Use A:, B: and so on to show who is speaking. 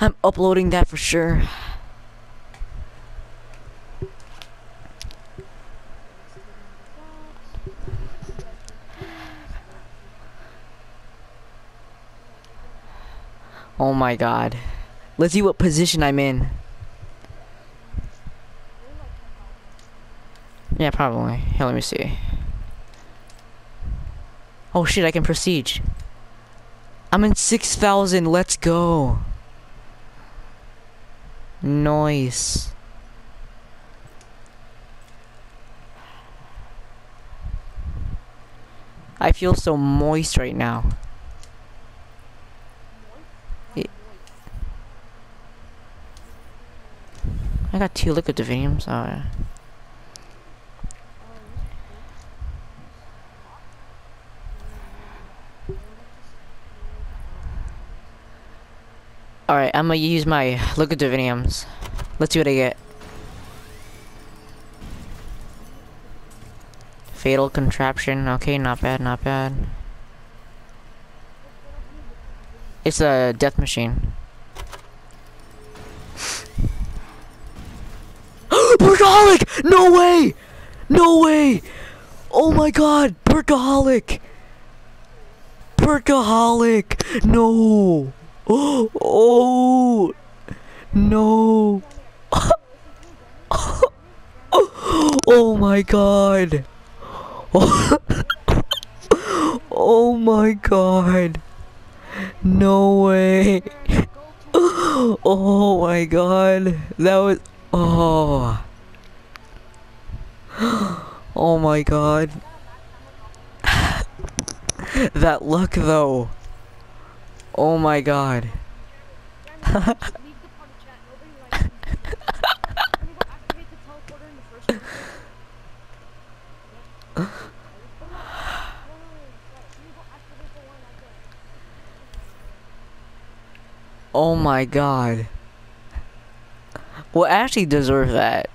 A: I'm uploading that for sure. Oh my god. Let's see what position I'm in. Yeah, probably. Here, let me see. Oh shit, I can prestige. I'm in 6,000. Let's go. Nice. I feel so moist right now. I got two liquid diviniums. Oh. Alright, I'm gonna use my liquid diviniums. Let's see what I get. Fatal contraption. Okay, not bad, not bad. It's a death machine. Perkaholic! No way! No way! Oh my god! Perkaholic! Perkaholic! No! Oh! No! Oh my god! Oh my god! No way! Oh my god! That was. Oh! Oh my god! that luck though! Oh my god! Oh my god. Well, Ashley deserves that.